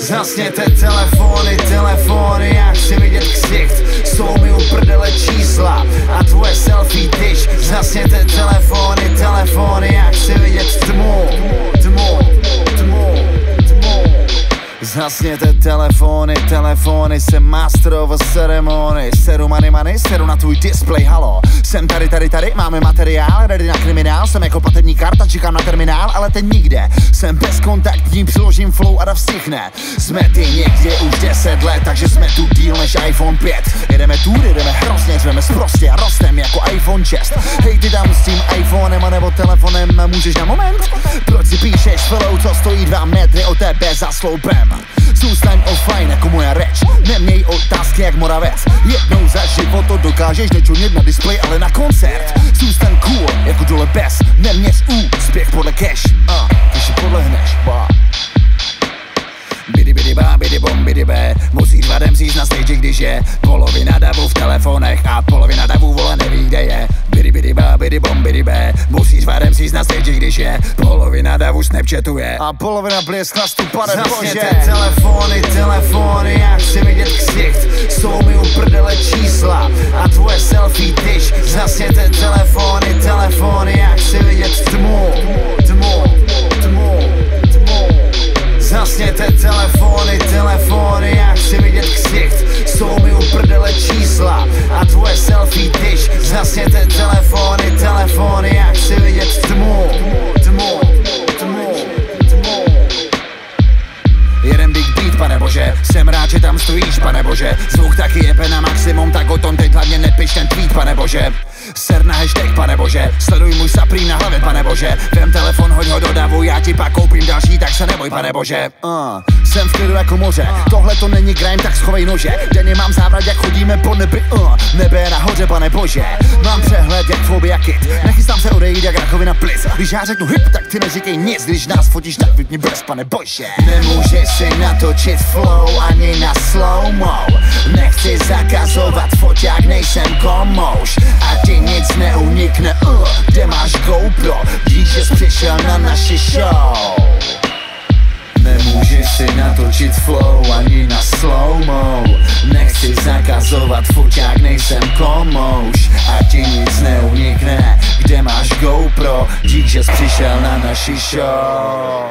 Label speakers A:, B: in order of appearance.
A: Zasněte telefony, telefony, já chci vidět ksicht. Jsou mi Zhasněte telefony, telefony, jsem master of ceremony. Seru money money, seru na tvůj display, halo. Jsem tady, tady, tady, máme materiál, ready na kriminál. Jsem jako platební karta, čekám na terminál, ale ten nikde. Jsem bezkontaktní, přiložím flow a da vstichne Jsme ty někde už 10 let, takže jsme tu díl než iPhone 5 Jedeme tu, jedeme hrozně, řveme prostě a rostem jako iPhone 6 Hej ty tam s tím iPhonem a nebo telefonem, můžeš na moment? Proč si flow, co stojí dva metry od tebe za sloupem? Zůstaň offline jako moja reč Neměj otázky jak moravec. Jednou za život to dokážeš nečunit na display, ale na koncert. Zůstaň cool jako dole bez Neměř úspěch podle cash. Uh, Když si podlehneš, ba. Bidi bidi ba, bidi bom, bidi be. Musíš vadem říct na stage, když je Polovina davu v telefonech a polovina davu vole neví, kde je. Bidi bidi ba, bidi bom, bidi be. Musíš vadem říct na stage, když je Polovina davu snapchatuje A polovina bliesklastu, pane bože. Telefony, telefony, já chci vidět ksicht. Jsou mi u prdele čísla a tvoje selfie tyč Zasněte telefony, telefony, já chci vidět tmu, Jeden big beat, pane bože. Jsem rád, že tam stojíš, pane bože. Zvuk taky jebe na maximum, tak o tom teď hlavně nepiš ten tweet, pane bože. Ser na hashtag, pane bože. Sleduj můj saprým na hlavě, pane bože. Vem telefon, hoď ho do neboj, pane bože. Uh, Jsem v klidu jako moře. Tohle to není grime, tak schovej nože. Denně mám závrat, jak chodíme po nebi. Uh, Nebe je nahoře, pane bože. Mám přehled, jak fobia kit. Nechystám se odejít, jak rakovina plis. Když já řeknu hip, tak ty neříkej nic. Když nás fotíš, tak vypni brz, pane bože. Nemůžeš si natočit flow ani na slow-mo. Nechci zakazovat foťák, nejsem komouš natočit flow ani na slow-mo. Nechci zakazovat foťák, nejsem komouš. A ti nic neunikne, kde máš GoPro? Dík, že jsi přišel na naši show